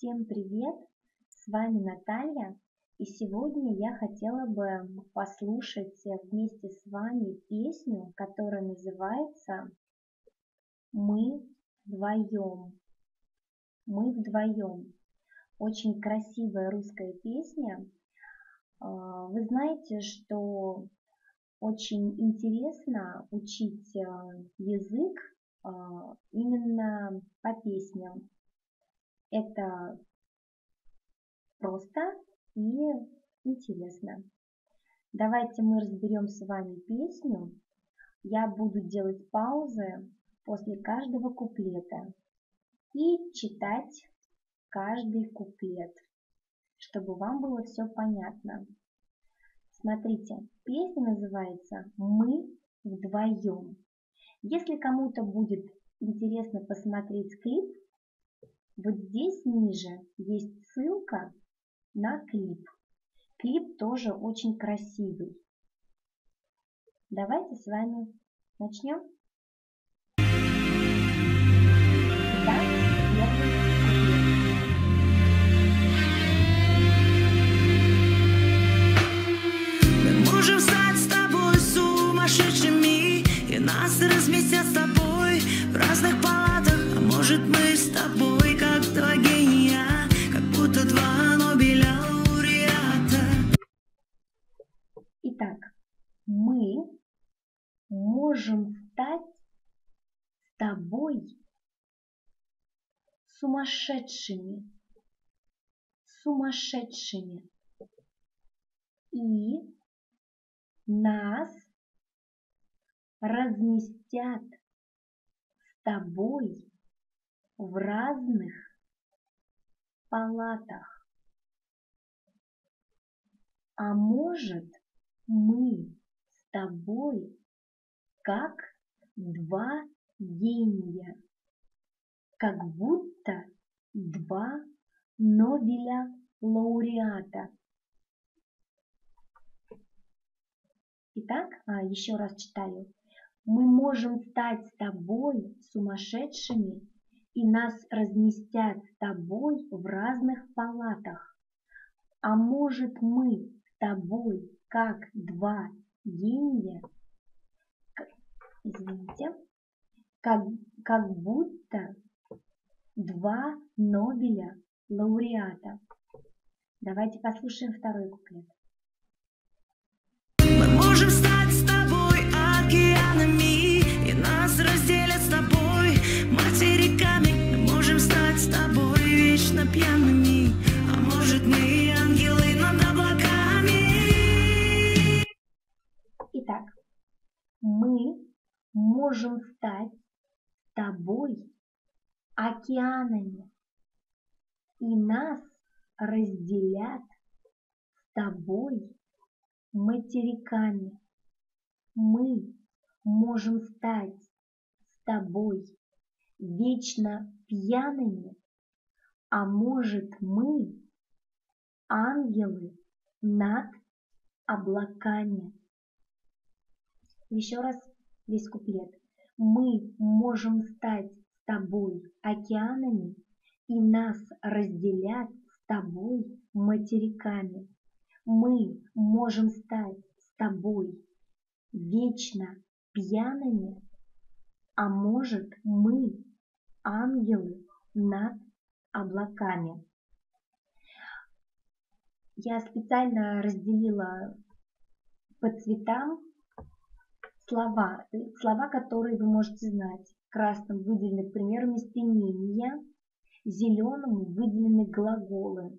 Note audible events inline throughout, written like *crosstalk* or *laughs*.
Всем привет! С вами Наталья. И сегодня я хотела бы послушать вместе с вами песню, которая называется «Мы вдвоем». «Мы вдвоем». Очень красивая русская песня. А, вы знаете, что очень интересно учить а, язык а, именно по песням. Это просто и интересно. Давайте мы разберем с вами песню. Я буду делать паузы после каждого куплета и читать каждый куплет, чтобы вам было все понятно. Смотрите, песня называется «Мы вдвоем». Если кому-то будет интересно посмотреть клип, вот здесь ниже есть ссылка на клип. Клип тоже очень красивый. Давайте с вами начнем. Итак, первый разместят с тобой в разных палатах А может мы с тобой можем стать с тобой сумасшедшими, сумасшедшими. И нас разместят с тобой в разных палатах. А может, мы с тобой как два гения, как будто два Нобеля лауреата. Итак, а, еще раз читаю. Мы можем стать с тобой сумасшедшими, и нас разместят с тобой в разных палатах. А может мы с тобой, как два гения, извините, как, как будто два Нобеля лауреата. Давайте послушаем второй куплет. Мы можем стать пьяными, а может мы ангелы над облаками. Итак, мы можем стать тобой океанами, и нас разделят с тобой материками. Мы можем стать с тобой вечно пьяными, а может мы ангелы над облаками. Еще раз весь куплет. Мы можем стать с тобой океанами, и нас разделят с тобой материками. Мы можем стать с тобой вечно пьяными, а может мы ангелы над облаками. Я специально разделила по цветам слова, э, слова, которые вы можете знать. Красным выделены, к примеру, местоимения, зеленым выделены глаголы,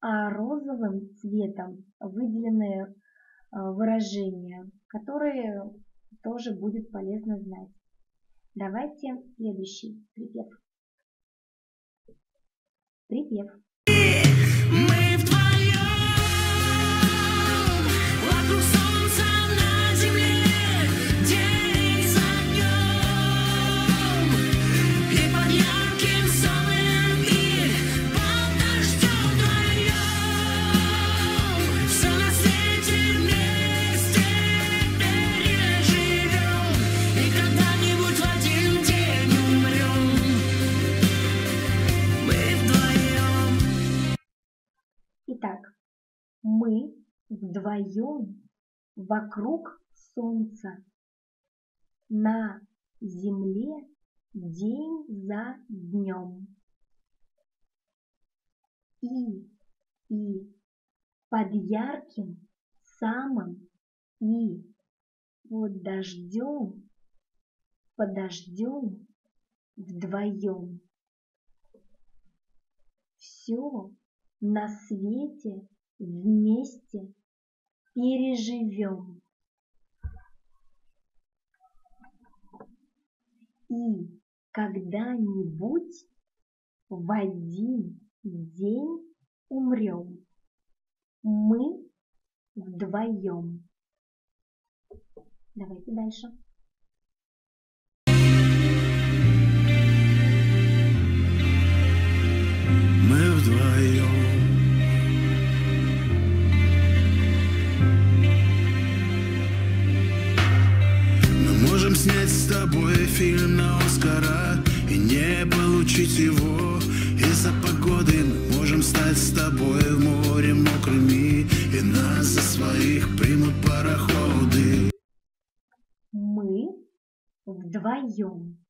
а розовым цветом выделены э, выражения, которые тоже будет полезно знать. Давайте следующий припев. Припев. Вдвоем вокруг солнца на земле день за днем. И, и под ярким самым и под дождем, под дождем вдвоем. Все на свете вместе переживем. И когда-нибудь в один день умрем. Мы вдвоем. Давайте дальше. Снять с тобой фильм на Оскара И не получить его из-за погоды Мы можем стать с тобой в море мокрыми И нас за своих примут пароходы Мы вдвоем.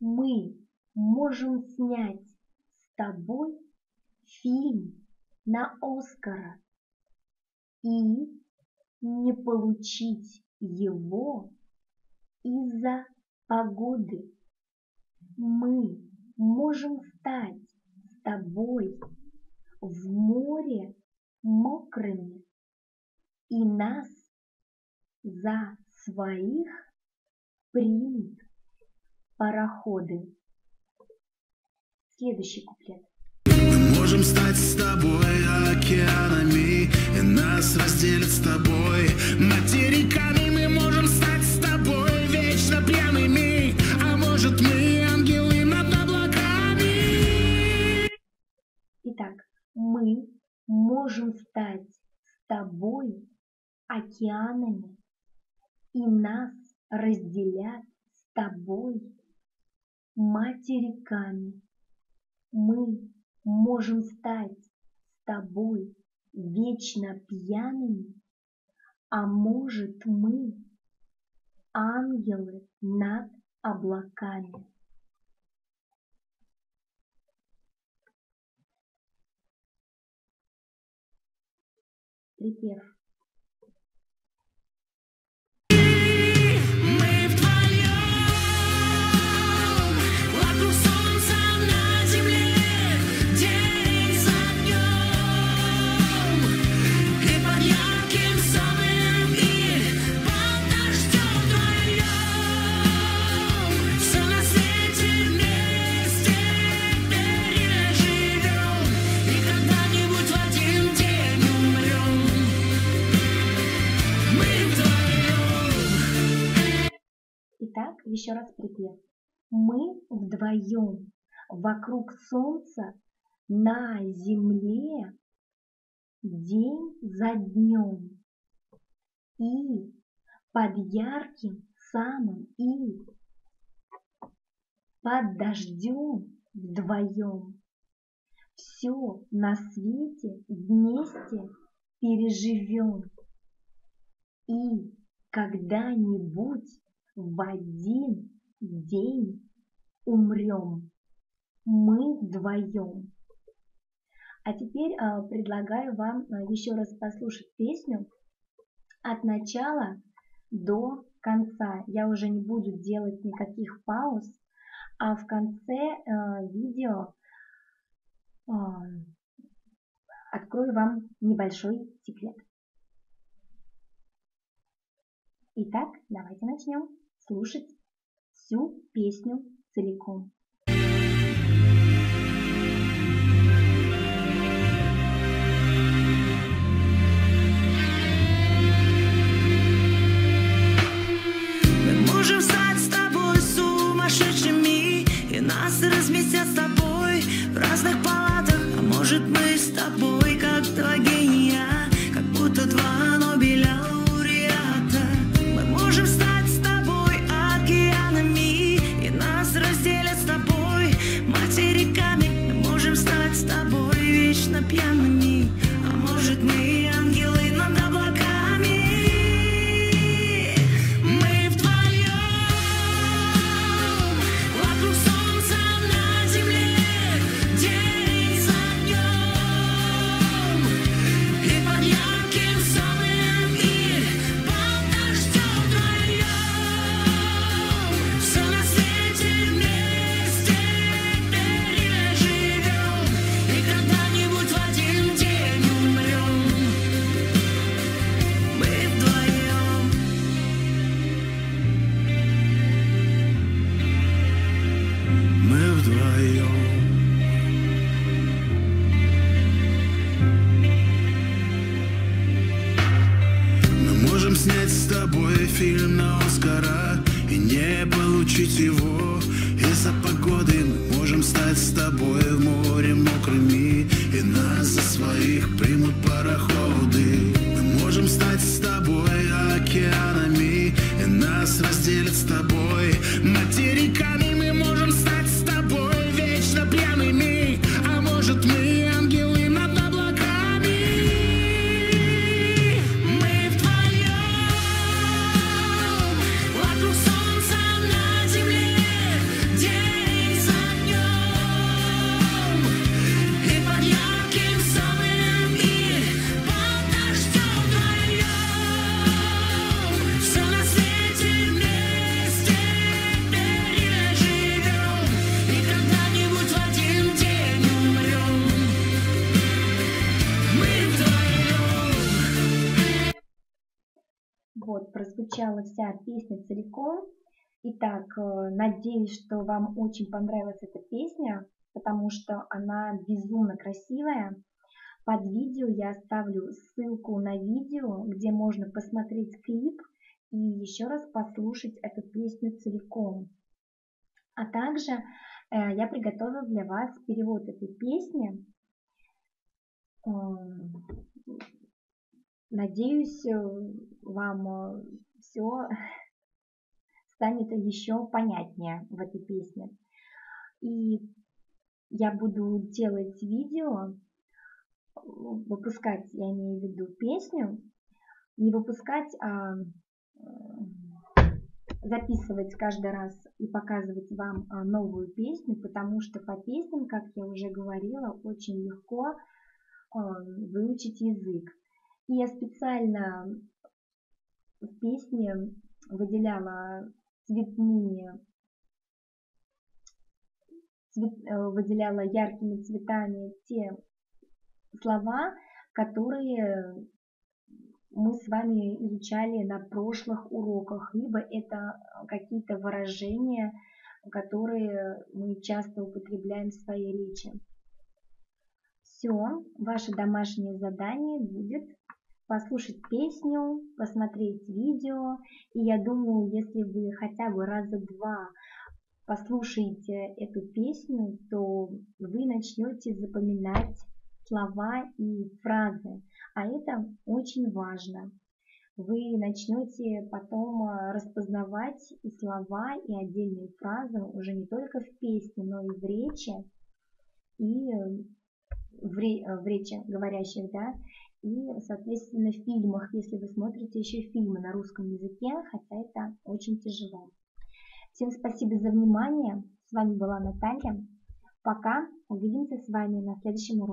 Мы можем снять с тобой фильм на Оскара и не получить его из-за погоды. Мы можем стать с тобой в море мокрыми и нас за своих примут пароходы. Следующий куплет. Мы можем стать с тобой океанами И нас разделят с тобой материками можем стать с тобой океанами, и нас разделят с тобой материками. Мы можем стать с тобой вечно пьяными, а может мы ангелы над облаками. Припев. Еще раз припев. Мы вдвоем вокруг солнца на земле день за днем и под ярким самым и под дождем вдвоем. Все на свете вместе переживем и когда-нибудь в один день умрем. Мы вдвоем. А теперь а, предлагаю вам а, еще раз послушать песню от начала до конца. Я уже не буду делать никаких пауз, а в конце а, видео а, открою вам небольшой секрет. Итак, давайте начнем слушать всю песню целиком. С тобой в море мокрыми И нас за своих примут Вот, прозвучала вся песня целиком. Итак, э, надеюсь, что вам очень понравилась эта песня, потому что она безумно красивая. Под видео я оставлю ссылку на видео, где можно посмотреть клип и еще раз послушать эту песню целиком. А также э, я приготовила для вас перевод этой песни. Эм, Надеюсь, э, вам все *laughs* станет еще понятнее в этой песне. И я буду делать видео, выпускать, я имею в виду песню, не выпускать, а э, записывать каждый раз и показывать вам а, новую песню, потому что по песням, как я уже говорила, очень легко э, выучить язык. И я специально в песне выделяла цветные, цвет, э, выделяла яркими цветами те слова, которые мы с вами изучали на прошлых уроках, либо это какие-то выражения, которые мы часто употребляем в своей речи. Все, ваше домашнее задание будет послушать песню, посмотреть видео. И я думаю, если вы хотя бы раза два послушаете эту песню, то вы начнете запоминать слова и фразы. А это очень важно. Вы начнете потом распознавать и слова, и отдельные фразы уже не только в песне, но и в речи, и в, речи говорящих, да, и, соответственно, в фильмах, если вы смотрите еще фильмы на русском языке, хотя это очень тяжело. Всем спасибо за внимание. С вами была Наталья. Пока. Увидимся с вами на следующем уроке.